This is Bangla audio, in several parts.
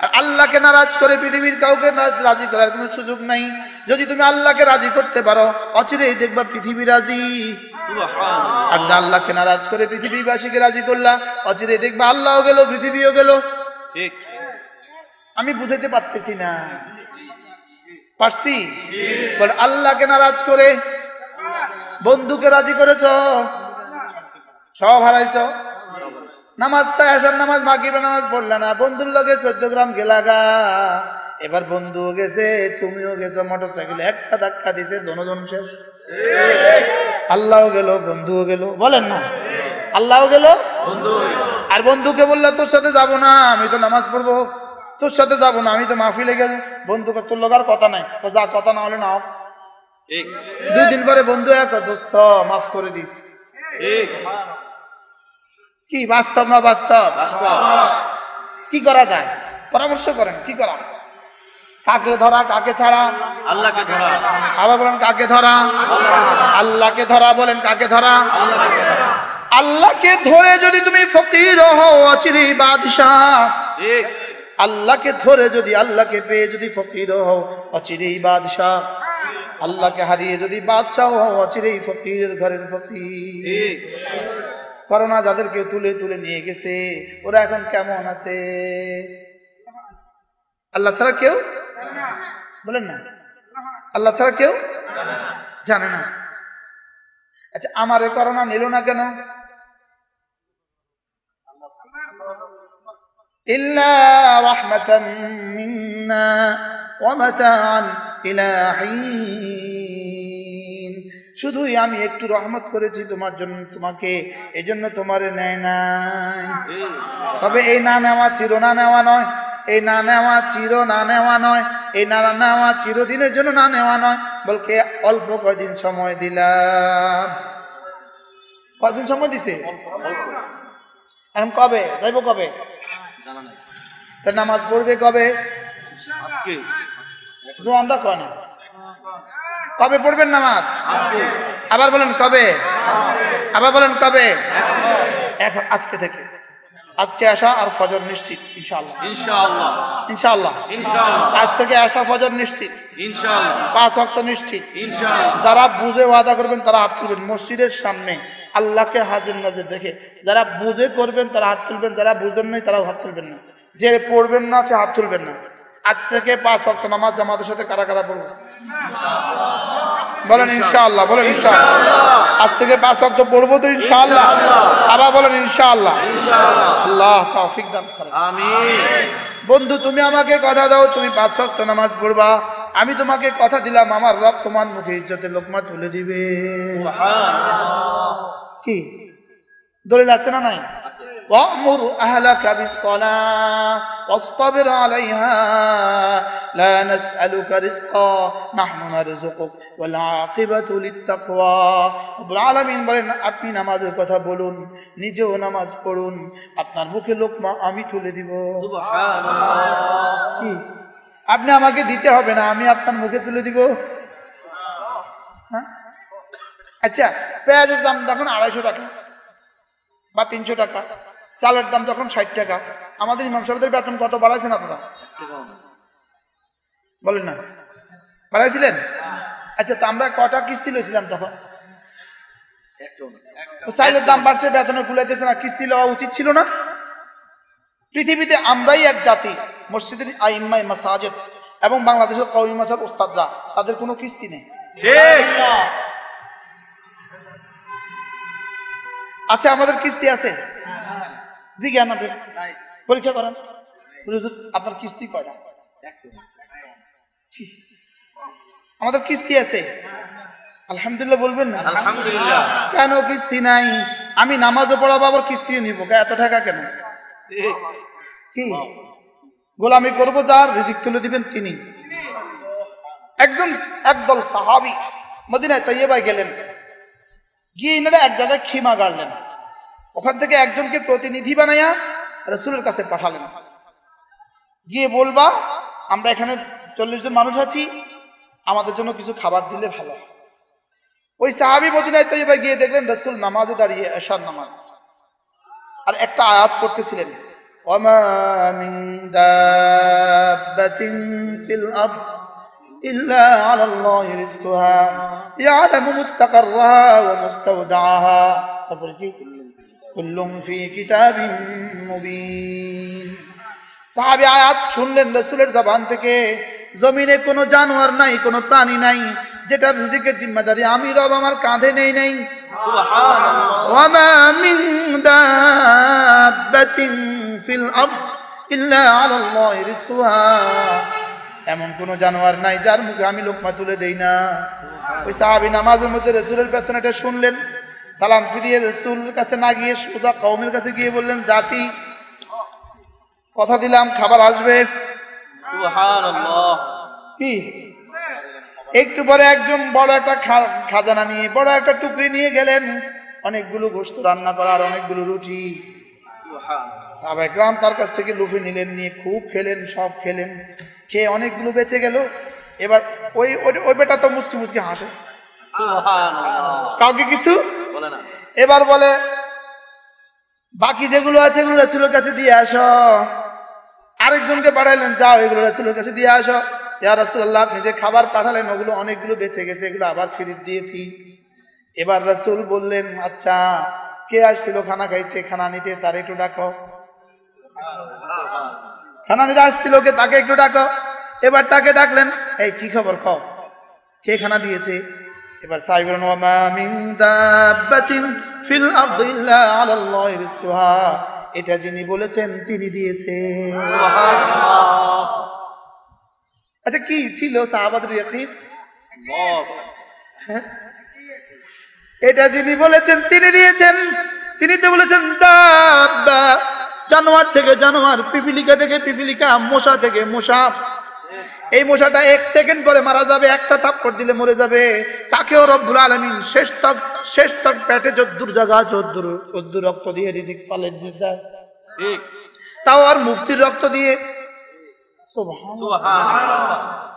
আর আল্লাহকে নারাজ করে পৃথিবীর কাউকে রাজি করার কোনো সুযোগ নাই। যদি তুমি আল্লাহকে রাজি করতে পারো অচিরেই দেখবা পৃথিবী রাজি। আর যদি আল্লাহকে নারাজ করে পৃথিবীবাসীকে রাজি করলা অচিরেই দেখবা আল্লাহও গেল পৃথিবীও গেল। ঠিক। আমি বুঝাইতে পারতেছি না। পারছি? বল আল্লাহকে নারাজ করে বন্ধুকে রাজি করেছ? সব হারাইছ? নামাজ তাই আসার নামাজ মাগিবে নামাজ পড়লে না। বন্ধুর লগে চোদ্দ গ্রাম গেলাগা এবার বন্ধুও গেছে তুমিও গেছো মোটর সাইকেলে একটা ধাক্কা দিছে দনজন শেষ। আল্লাহ গেল বন্ধুও গেল। বলেন না? আল্লাহ গেল? বন্ধু আর বন্ধুকে বললে তোর সাথে যাব না আমি তো নামাজ পড়ব। তোর সাথে যাব না আমি তো মাহফিলে গেল বন্ধুকে তোর লোক আর কথা নাই। তো যা কথা না হলে নাও। দুই দিন পরে বন্ধু এক দোস্ত মাফ করে দিস। ঠিক। কি বাস্তব না বাস্তব? কি করা যায়? পরামর্শ করেন কি করা? কাকে ধরা কাকে ছাড়া? আল্লাহকে ধরা। আবার বলেন কাকে ধরা? আল্লাহকে ধরা বলেন কাকে ধরা? আল্লাহকে ধরে যদি তুমি ফকির হও অচিরি বাদশাহ। আল্লাহকে ধরে যদি আল্লাহকে পেয়ে যদি ফকির হও অচিরেই বাদশাহ। আল্লাহকে হারিয়ে যদি বাদশাহ হও অচিরেই ফকিরের ঘরের ফকির। ঠিক। করোনা যাদেরকে তুলে তুলে নিয়ে গেছে ওরা এখন কেমন আছে আল্লাহ ছাড়া কেউ বলেন না আল্লাহ ছাড়া কেউ জানে না আচ্ছা আমার এ করোনা নিল না কেন إلا رحمة منا ومتاعا إلى حين শুধুই আমি একটু রহমত করেছি তোমার জন্য তোমাকে এজন্য তোমারে নেয় নাই। তবে এই না নেওয়া চির না নেওয়া নয় এই না নেওয়া চির না নেওয়া নয় এই না নেওয়া চিরদিনের জন্য না নেওয়া নয় বলকে অল্প কয়দিন সময় দিলাম। কয়দিন সময় দিছে? এখন কবে? যাইব কবে? জানা নাই তা নামাজ পড়বে কবে? আজকে। জোয়ানটা কয় না? কবে পড়বেন নামাজ? আবার বলেন কবে? আবার বলেন কবে? এখন আজকে থেকে। আজকে আসা আর ফজর নিশ্চিত ইনশাআল্লাহ। ইনশাআল্লাহ। ইনশাআল্লাহ। ইনশাআল্লাহ। আজ থেকে আসা ফজর নিশ্চিত। ইনশাআল্লাহ। পাঁচ অক্ট নিশ্চিত। ইনশাআল্লাহ। যারা বুঝে ওয়াদা করবেন তারা হাত তুলবেন। মসজিদের সামনে আল্লাহকে হাজির নাজির দেখে যারা বুঝে করবেন তারা হাত তুলবেন। যারা বুঝেন নাই তারাও হাত তুলবেন না। যে পড়বেন না সে হাত তুলবেন না। আজ থেকে পাঁচ অক্ট নামাজ জামাতের সাথে কারা কারা পড়ব? বলেন ইনশাআল্লাহ বলেন ইনশাআল্লাহ। আজ থেকে পাঁচ অক্ট পড়ব তো ইনশাআল্লাহ। আবার বলেন ইনশাআল্লাহ। আল্লাহ তৌফিক দান করেন। বন্ধু তুমি আমাকে কথা দাও তুমি পাঁচ ওয়াক্ত নামাজ পড়বা। আমি তোমাকে কথা দিলাম আমার রব তোমার মুখে ইজ্জতের লোকমা তুলে দিবে। কি? দলিল আছে না নাই وأمر أهلك بالصلاة واصطبر عليها لا نسألك رزقا نحن نرزقك والعاقبة للتقوى রব্বুল আলামিন বলেন আপনি নামাজের কথা বলুন নিজেও নামাজ পড়ুন আপনার মুখে লোকমা আমি তুলে দিব সুবহানাল্লাহ কি আপনি আমাকে দিতে হবে না আমি আপনার মুখে তুলে দিব হ্যাঁ আচ্ছা পেঁয়াজের দাম তখন আড়াইশো টাকা বা তিনশো টাকা। চালের দাম তখন ষাট টাকা। আমাদের ইমাম সাহেবদের বেতন কত বাড়াইছেন আপনারা? বলেন না। বাড়াইছিলেন? আচ্ছা তো আমরা কটা কিস্তি লইছিলাম তখন? চাইলের দাম বাড়ছে বেতনে কুলাইতেছে না, কিস্তি লওয়া উচিত ছিল না? পৃথিবীতে আমরাই এক জাতি, মসজিদের আইম্মাই মাসাজেদ এবং বাংলাদেশের কওমি মাসার উস্তাদরা। তাদের কোনো কিস্তি নেই। আছে আমাদের কিস্তি আছে? জি জ্ঞান আপনি পরীক্ষা করেন। আপনার কিস্তি কয়টা? আমাদের কিস্তি আছে। আলহামদুলিল্লাহ বলবেন না? আলহামদুলিল্লাহ। কেন কিস্তি নাই? আমি নামাজও পড়াবো আবার কিস্তিও নিব। এত টাকা কেন? কি? গোলামি করব যার রিজিক তুলে দিবেন তিনি। একদম একদল সাহাবি। মদিনায় তৈবায় গেলেন। গিয়ে ইনারা এক জায়গায় খিমা গাড়লেন ওখান থেকে একজনকে প্রতিনিধি বানাইয়া রসুলের কাছে পাঠালেন গিয়ে বলবা আমরা এখানে চল্লিশ জন মানুষ আছি আমাদের জন্য কিছু খাবার দিলে ভালো হয়। ওই সাহাবি মদিনায় তৈবায় গিয়ে দেখলেন রসুল নামাজে দাঁড়িয়ে এশার নামাজ আর একটা আয়াত করতেছিলেন وما من دابة في الأرض إلا على الله رزقها يعلم مستقرها ومستودعها তারপরে কি كل في كتاب مبين সাহাবি আয়াত শুনলেন রসুলের জবান থেকে জমিনে কোনো জানোয়ার নাই কোনো প্রাণী নাই যেটার রিজিকের জিম্মাদারি আমি রব আমার কাঁধে নেই নেই সুবহানাল্লাহ وما এমন কোন জানোয়ার নাই যার মুখে আমি লোকমা তুলে দেই না। ওই সাহাবি নামাজের মধ্যে রসুলের পেছনে এটা শুনলেন। সালাম ফিরিয়ে রসুল কাছে না গিয়ে সোজা কৌমের কাছে গিয়ে বললেন জাতি কথা দিলাম খাবার আসবে। কি? একটু পরে একজন বড় একটা খাজানা নিয়ে বড় একটা টুকরি নিয়ে গেলেন। অনেকগুলো গোস্ত রান্না করা আর অনেকগুলো রুটি। সাবেকরাম তার কাছ থেকে লুফে নিলেন নিয়ে খুব খেলেন সব খেলেন। খেয়ে অনেকগুলো বেঁচে গেল। এবার ওই ওই- ওই বেটা তো মুসকি মুসকি হাসে। কাউকে কিছু? এবার বলে বাকি যেগুলো আছে এগুলো রাসুলের কাছে দিয়ে আসো। আরেকজনকে পাঠাইলেন যাও এগুলো রাসুলের কাছে দিয়ে আসো। ইয়া রাসুল্লাহ আপনি যে খাবার পাঠালেন ওগুলো অনেকগুলো বেঁচে গেছে এগুলো আবার ফিরিয়ে দিয়েছি। এবার রাসুল বললেন আচ্ছা কে আসছিল খানা খাইতে? খানা নিতে তার একটু ডাকো। খানা নিতে আসছিল কে? তাকে একটু ডাকো। এবার তাকে ডাকলেন এই কি খবর? কও কে খানা দিয়েছে? এবার সাইবরন ওয়ামা মিন দাব্বাতিন ফিল আরদি ইল্লা আলাল্লাহি রিজকুহা। এটা যিনি বলেছেন তিনি সুবহানাল্লাহ আচ্ছা কি ছিল সাহাবাদের ইয়াকিন? আল্লাহ এটা যিনি বলেছেন তিনি দিয়েছেন। তিনি তো বলেছেন জানোয়ার থেকে জানোয়ার পিপিলিকা থেকে পিপিলিকা মশা থেকে মশা। এই মশাটা এক সেকেন্ড পরে মারা যাবে একটা থাপ্পড় দিলে মরে যাবে। তাকেও রব্বুল আলমিন শেষ তক শেষ তক পেটে যদ্দুর জায়গা অদ্দুর রক্ত দিয়ে রিজিক পালে দিয়ে দেয় তাও আর মুফতির রক্ত দিয়ে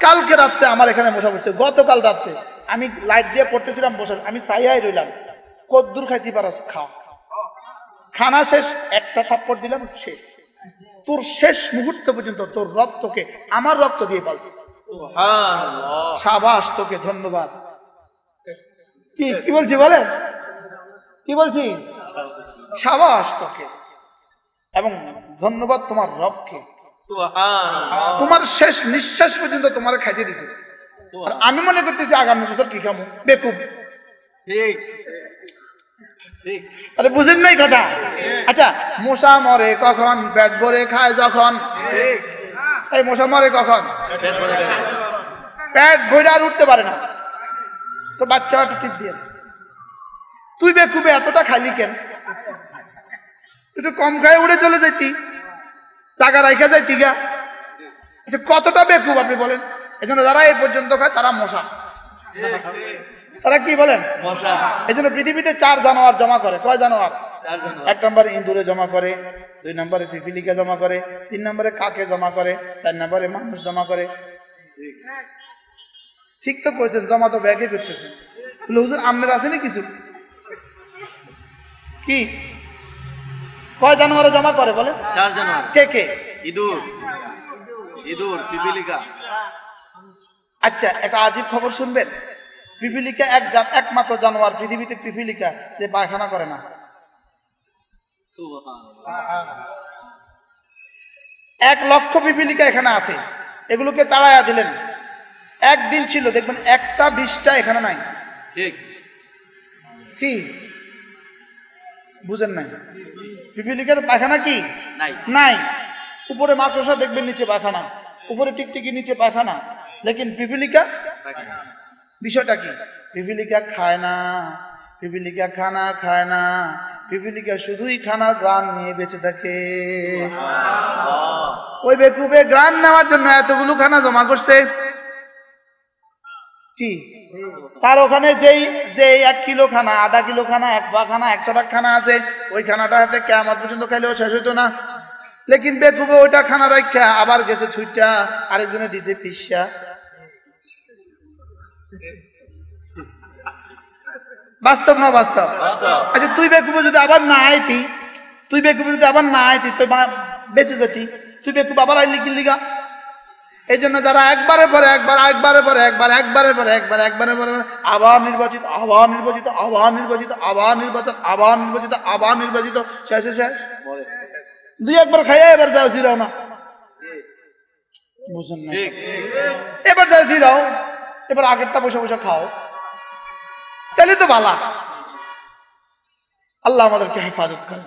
কালকে রাত্রে আমার এখানে বসা বসছে গতকাল রাত্রে আমি লাইট দিয়ে পড়তেছিলাম বসে আমি সাইয়াই রইলাম। কদ্দুর খাইতে পারস খাও। খানা শেষ একটা থাপ্পড় দিলাম শেষ। তোর শেষ মুহূর্ত পর্যন্ত তোর রক্তকে আমার রক্ত দিয়ে পালছে। সুবহানাল্লাহ। সাবাস তোকে ধন্যবাদ। কি কি বলছি বলেন? কি বলছি? সাবাস তোকে। এবং ধন্যবাদ তোমার রবকে। সুবহানাল্লাহ তোমার শেষ নিঃশ্বাস পর্যন্ত তোমার খাইতে দিছে। আর আমি মনে করতেছি আগামী বছর কি খামো? বেকুব। আরে বুঝেন নাই কথা? আচ্ছা মশা মরে কখন? পেট ভরে খায় যখন? এই মশা মরে কখন? পেট ভরে আর উঠতে পারে না। তো বাচ্চা টিপ দিয়ে তুই বেকুবে এতটা খাইলি কেন? একটু কম খায় উড়ে চলে যাইতি। জায়গা রাইখা যায় গা আচ্ছা কতটা বেকুব আপনি বলেন? এজন্য যারা এই পর্যন্ত খায় তারা মশা। তারা কি বলেন? মশা। এই জন্য পৃথিবীতে চার জানোয়ার জমা করে। কয় জানোয়ার? এক নম্বরে ইঁদুরে জমা করে দুই নম্বরে পিপিলিকা জমা করে তিন নম্বরে কাকে জমা করে চার নম্বরে মানুষ জমা করে। ঠিক তো কইছেন জমা তো ব্যাগে করতেছেন হুজুর আমনের আছে না কিছু? কি? কয় জানোয়ারে জমা করে বলে চারজন কে কে? ইঁদুর। ইঁদুর পিপিলিকা। আচ্ছা একটা আজীব খবর শুনবেন? পিপিলিকা এক একমাত্র জানোয়ার পৃথিবীতে পিপিলিকা যে পায়খানা করে না। এক লক্ষ পিপিলিকা এখানে আছে। এগুলোকে তাড়াইয়া দিলেন। একদিন ছিল দেখবেন একটা বিশটা এখানে নাই। ঠিক। কি? বুঝেন নাই? পিপিলিকার পায়খানা কি? নাই। উপরে মাকড়সা দেখবেন নিচে পায়খানা। উপরে টিকটিকি নিচে পায়খানা। লেকিন পিপিলিকা বিষয়টা কি? পিপিলিকা খায় না। পিপিলিকা খানা খায় না। পিপিলিকা শুধুই খানার গ্রান নিয়ে বেঁচে থাকে। ওই বেকুবে গ্রান নেওয়ার জন্য এতগুলো খানা জমা করছে। কি? তার ওখানে যেই যে এক কিলো খানা আধা কিলো খানা এক পা খানা একশো টাকা খানা আছে ওই খানাটা হাতে কেমন পর্যন্ত খাইলেও শেষ হইতো না। লেকিন বেকুবে ওইটা খানা রাখা আবার গেছে ছুইটা আরেকজনে দিছে পিসা। বাস্তব না বাস্তব। আচ্ছা তুই বেকুবে যদি আবার না আইতি তুই বেকুবে যদি আবার না আইতি তুই বেঁচে যেতি। তুই একটু বাবার আইলি কি লিগা এই জন্য যারা একবারে পরে একবার একবারে পরে একবার একবারে পরে একবার একবারে পরে আবার নির্বাচিত আবার নির্বাচিত আবার নির্বাচিত আবার নির্বাচন আবার নির্বাচিত আবার নির্বাচিত শেষে শেষ দুই একবার খাইয়া এবার যাও জিরাও না। বুঝলেন না? এবার যাও জিরাও। এবার আগেরটা বসে বসে খাও। তাহলে তো ভালা আল্লাহ আমাদেরকে হেফাজত করে।